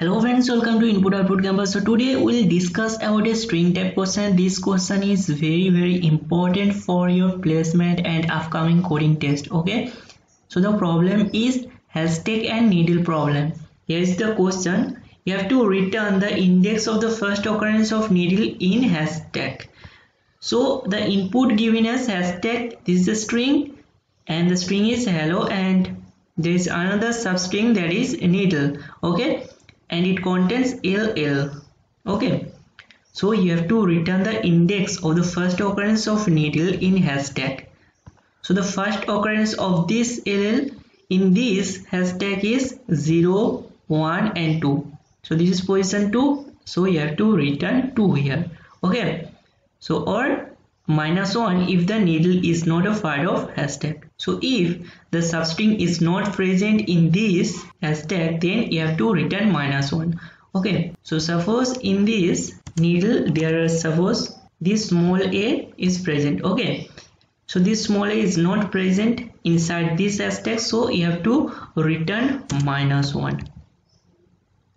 Hello friends, welcome to Input Output Campus. So today we'll discuss about a string type question. This question is very very important for your placement and upcoming coding test. Okay. So the problem is haystack and needle problem. Here is the question. You have to return the index of the first occurrence of needle in haystack. So the input given as haystack this is the string and the string is hello and there is another substring that is needle. Okay and it contains ll okay. So you have to return the index of the first occurrence of needle in haystack. So the first occurrence of this ll in this haystack is 0 1 and 2 so this is position 2 so you have to return 2 here. Okay. So or minus 1 if the needle is not a part of haystack. So if the substring is not present in this haystack then you have to return minus 1. Okay. So suppose in this needle there are suppose this small a is present. Okay. So this small a is not present inside this haystack so you have to return minus 1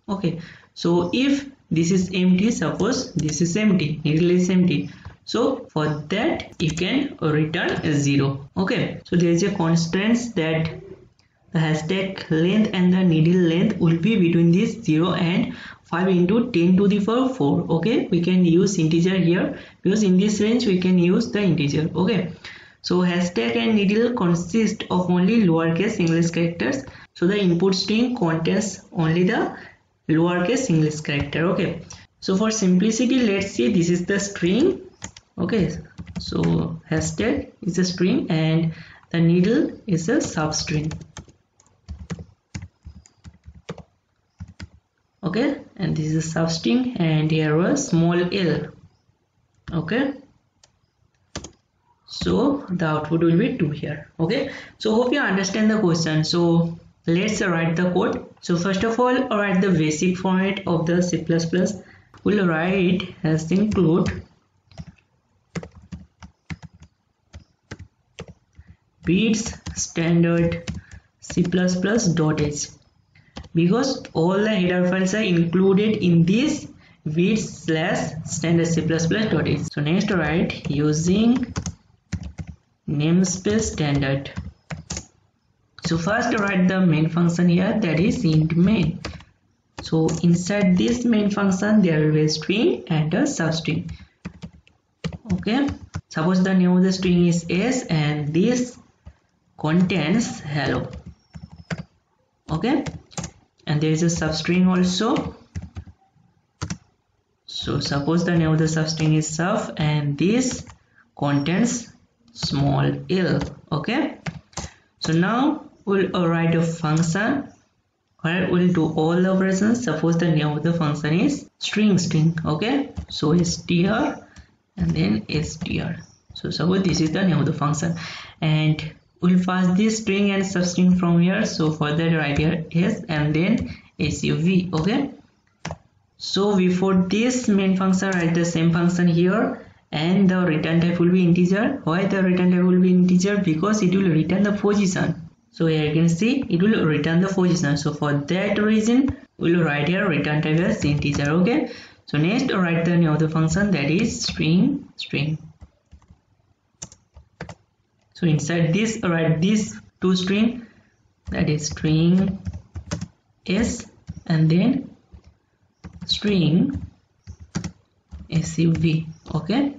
okay. So if this is empty suppose this is empty needle is empty so for that you can return a zero. Okay. So there is a constraint that the haystack length and the needle length will be between this 0 and 5 into 10 to the power 4 okay. We can use integer here. Because in this range we can use the integer. Okay. So haystack and needle consist of only lowercase english characters. So the input string contains only the lowercase english character. Okay. So for simplicity let's see. This is the string okay so haystack is a string and the needle is a substring. Okay and this is a substring and here was small l. Okay so the output will be 2 here. Okay so hope you understand the question. So let's write the code. So first of all write the basic format of the c++ we'll write as include reads standard c++.h because all the header files are included in this read slash standard c++.h so next write using namespace standard. So first write the main function here that is int main. So inside this main function there will be a string and a substring. Okay. Suppose the name of the string is s and this contains hello. Okay and there is a substring also. So suppose the name of the substring is sub and this contains small l okay? So now we'll write a function where we'll do all the operations. Suppose the name of the function is string string okay? So str and then str. So suppose this is the name of the function. And we'll pass this string and substring from here. So for that right here is and then sub okay? So we before this main function write the same function here. And the return type will be integer. Why the return type will be integer? Because it will return the position. So here you can see it will return the position. So for that reason we'll write here return type as integer okay? So next write the name of the function that is string string so inside this write this two string that is string s and then string sub okay?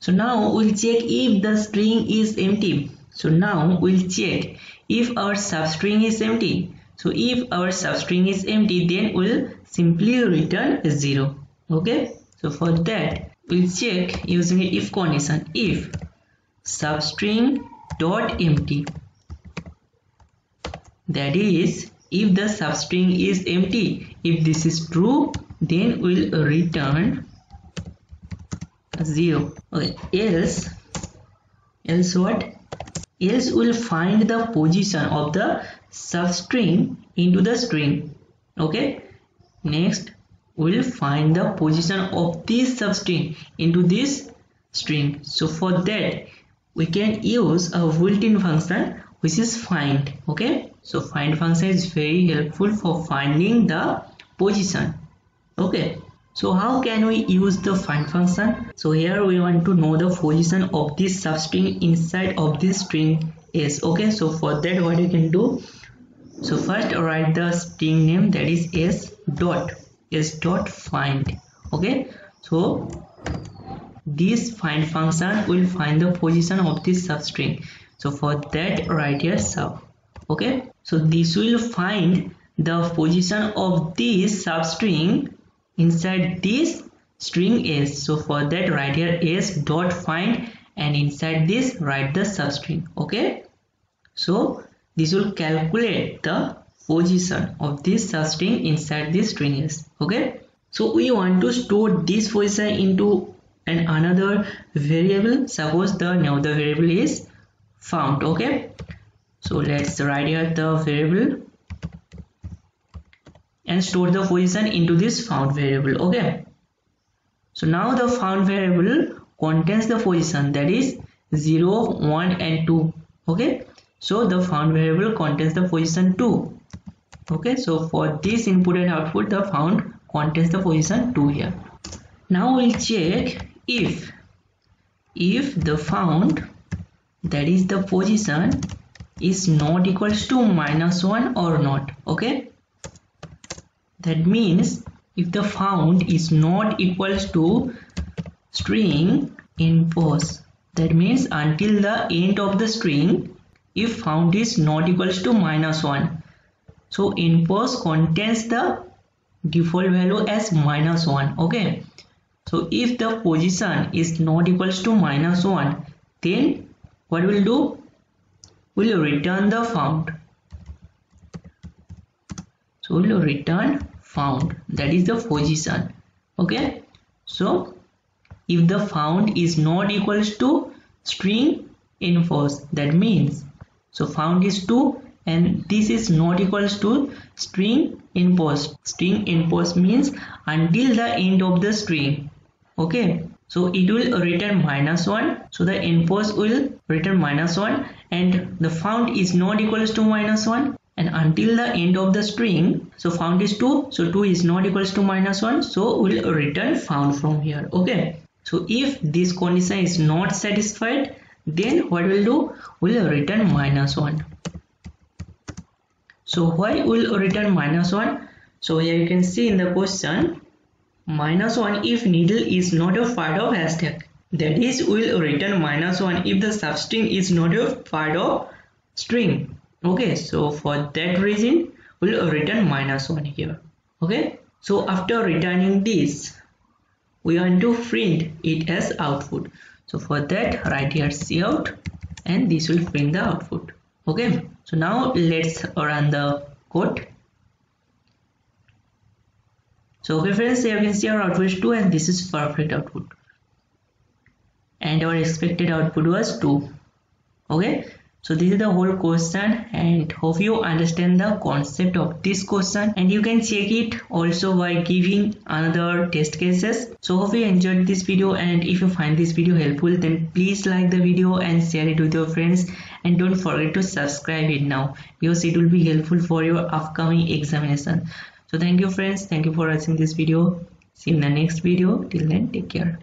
So now we'll check if the string is empty. So now we'll check if our substring is empty. So if our substring is empty then we'll simply return a zero okay? So for that we'll check using if condition. If substring dot empty. That is if the substring is empty if this is true then we'll return 0 okay else else what? Else we'll find the position of the substring into the string. Okay next we'll find the position of this substring into this string. So for that we can use a built-in function which is find okay? So find function is very helpful for finding the position okay? So how can we use the find function? So here we want to know the position of this substring inside of this string s okay? So for that what you can do? So first write the string name that is s dot s dot find okay? So this find function will find the position of this substring. So for that write here sub okay? So this will find the position of this substring inside this string s so for that write here s dot find and inside this write the substring okay? So this will calculate the position of this substring inside this string s okay? So we want to store this position into an another variable suppose the now the variable is found okay? So let's write here the variable and store the position into this found variable okay? So now the found variable contains the position that is 0 1 and 2 okay? So the found variable contains the position 2 okay? So for this input and output the found contains the position 2 here. Now we'll check if if the found that is the position is not equals to minus 1 or not okay? That means if the found is not equals to string npos that means until the end of the string if found is not equals to minus 1 so npos contains the default value as minus 1 okay so if the position is not equals to minus 1 then what we'll do? We'll return the found. So we'll return found. That is the position. Okay? So if the found is not equals to string npos that means so found is 2 and this is not equals to string npos string npos means until the end of the string okay. So it will return minus 1 so the input will return minus 1 and the found is not equals to minus 1 and until the end of the string so found is 2 so 2 is not equals to minus 1 so we'll return found from here. Okay. So if this condition is not satisfied then what we'll do? We'll return minus 1 so why we'll return minus 1 so here you can see in the question minus 1 if needle is not a part of haystack that is will return minus 1 if the substring is not a part of string. Okay so for that reason we'll return minus 1 here. Okay so after returning this we want to print it as output. So for that write here cout and this will print the output. Okay so now let's run the code so okay friends here you can see our output is 2 and this is perfect output. And our expected output was 2 okay? So this is the whole question and hope you understand the concept of this question. And you can check it also by giving another test cases. So hope you enjoyed this video and if you find this video helpful then please like the video and share it with your friends. And don't forget to subscribe it now. Because it will be helpful for your upcoming examination so thank you friends. Thank you for watching this video. See you in the next video. Till then take care